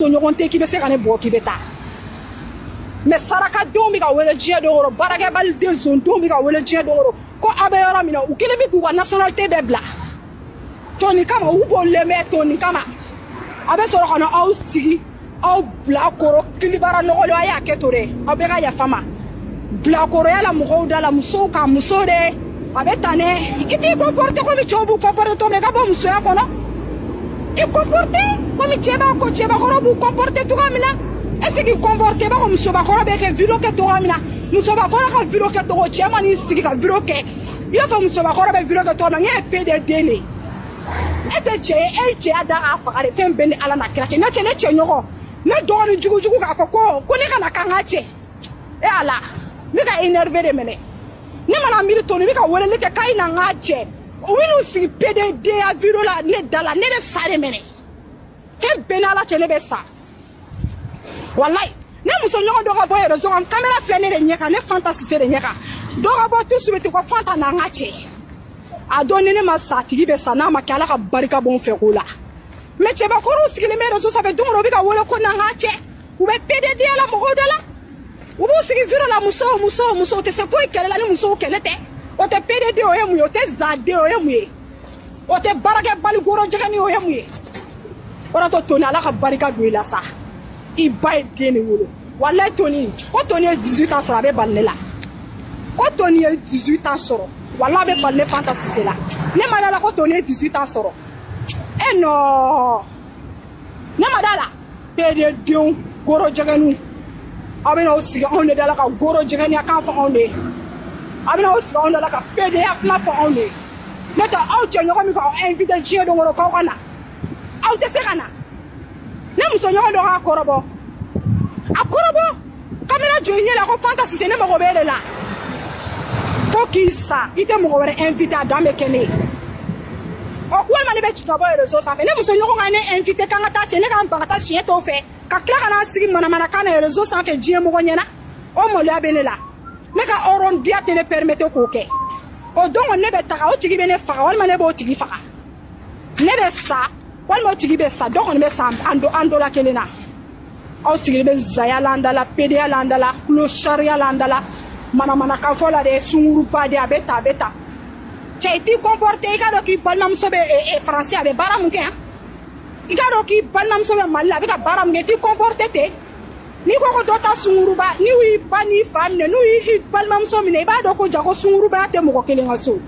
toɲɔgɔn tɛ k'i bɛ se ka ne bugɔ k'i bɛ taa mɛ sarakadenw bɛ ka wele diɲɛ don kɔrɔ baarakɛbali den zondenw bɛ ka wele diɲɛ don kɔrɔ ko a bɛ yɔrɔ min na u kelen bɛ k'u ka nationalité bɛɛ bila toni kama u bolilen bɛ toni kama a bɛ sɔrɔ ka na aw sigi aw bila koro kilibara nɔgɔlen a y'a kɛ to dɛ aw bɛɛ ka yafa ma bilakoroya la mɔgɔw da la musow ka muso de a bɛ tan dɛ i t'i comporte komi cɛw b'u comporte cogo min na i ka bɔ musoya kɔnɔ i comporte komi cɛba ko cɛbakɔrɔ b'u comporte cogoya min na est ce k'i comporte i b'a fɔ musobakɔrɔ bɛ kɛ video kɛ cogoya min na musobakɔrɔ ka video kɛ cogo cɛ ma n'i sigi ka video kɛ i b'a fɔ musobakɔrɔ bɛ video kɛ cogo min na n ye pe de den de ye e tɛ cɛ ye e ye cɛya da k'a faga de fɛn bɛɛ ni ala na kira cɛ n'o tɛ ne cɛ ɲɔgɔn ne dɔgɔnin jugujugu k'a fɔ ko ko ne kana k'an ka cɛ e ala ne ka énervé de minɛ ne mana miiri to ne bɛ ka weleli kɛ k'a ye na n k'a cɛ u bɛ n'u sigi pededeya video la ne da la ne bɛ sa de minɛ fɛn bɛɛ n'ala cɛ ne bɛ sa walayi ne muso ɲɔgɔn dɔ ka bɔ yɛrɛ zɔn kamera filɛ ne de ɲɛ kan ne fanta sise de ɲɛ kan dɔ ka bɔ tu subete ko fanta na n ka cɛ a dɔn ni ne ma sa a tigi bɛ sa n'a ma kɛ ala ka barika bɔ n fɛ ko la mɛ cɛbakɔrɔw sigilen bɛ rezo sanfɛ don o don u bɛ ka wele ko na n ka cɛ u bɛ pdd la mɔgɔw dɔ la u b'u sigi viro la musow musow musow u tɛ se foyi kɛlɛ la ni musow kɛlɛ tɛ o tɛ pdd o ye mun ye o tɛ zaden o ye mun ye o tɛ baarakɛ balikoro jɛgɛni o ye mun ye o de to toni ala ka barika don i la sa i ba ye den de wolo walayi toni ko toni ye 18 ans sɔrɔ a bɛ bali ne la ko toni ye 18 ans sɔrɔ wala a bɛ bali ne fanta sise la ne ma dala ko toni ye 18 ans sɔrɔ e nɔɔ ne ma da la pede denw goro jɛgɛniw aw bɛna o sigi anw de da la ka goro jɛgɛniya kan fɔ anw de ye aw bɛna o sigi anw da la ka pedeya kuma fɔ anw de ye ne tɛ aw jɛɲɔgɔn min ka aw invite diɲɛ don kɔrɔ k'aw ka na aw tɛ se ka na ne musoɲɔgɔn dɔ k'a kɔrɔbɔ a kɔrɔbɔ kamera jɔ i ɲɛ la ko fanta sise ne mago b'e de la fo k'i sa i tɛ mɔgɔ wɛrɛ invité a dan bɛ kɛ ne ye ɔ walima ne bɛ ci ka bɔ réseau sanfɛ ne muso ɲɔgɔn ka ne invité k'an ka taa cɛ ne k'an ban ka taa siɲɛ tɔw fɛ ka tila ka n'an sigi manamanakan na réseau sanfɛ diɲɛ mɔgɔ ɲɛna o maloya bɛ ne la ne ka hɔrɔndiya tɛ ne permete k'o kɛ o don kɔni ne bɛ taga o tigi bɛ ne faga walima ne b'o tigi faga ne bɛ sa walima o tigi bɛ sa dɔ kɔni bɛ sa an dɔ la kelen na aw sigilen bɛ zaya la an da la pedeya la an da la kulo sariya la an da la manamanakanfɔ la dɛ sunguruba de a bɛ ta a bɛ ta cɛ i t'i kɔnpɔrite i k'a dɔn k'i balimamuso bɛ faransi a bɛ baara mun kɛ yan i k'a dɔn k'i balimamuso bɛ mali la a bɛ ka baara mun kɛ i t'i kɔnpɔrite ten n'i ko ko dɔ ta sunguruba n'i y'i ba n'i fa minɛ n'u y'i balimamuso minɛ i b'a dɔn ko jago sunguruba tɛ mɔgɔ kelen ka so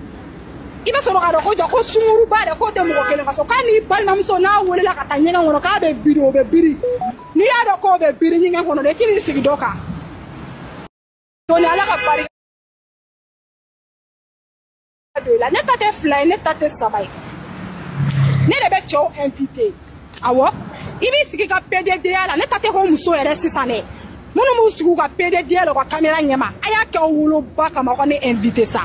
i bɛ sɔrɔ ka dɔn ko jɔ ko sunguruba dɛ k'o tɛ mɔgɔ kelen ka sɔrɔ k'a n'i balimamuso n'a welela ka taa ɲɛgɛn kɔnɔ k'a bɛ biri o bɛ biri n'i y'a dɔn k'o bɛ biri ɲɛgɛn kɔnɔ dɛ i ti n'i sigi dɔ kan doni ala ka barika don i la ne ta tɛ fila ye ne ta tɛ saba ye ne de bɛ cɛw invite awɔ i b'i sigi ka pededenya la ne ta tɛ k'o muso yɛrɛ sisan dɛ minnu b'u sigi u ka pededenya la u ka kamera ɲɛma a y'a kɛ o woloba kama aw ka ne invite sa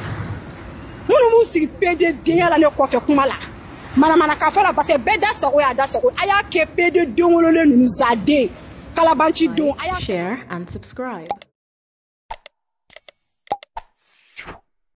minnu b'u sigi pededenya la ne kɔfɛ kuma la manamana ka fɔ la parce que bɛɛ da sago y'a da sago a y'a kɛ pede den wololen ninnu zaden kalabanci don a y'a share and subscribe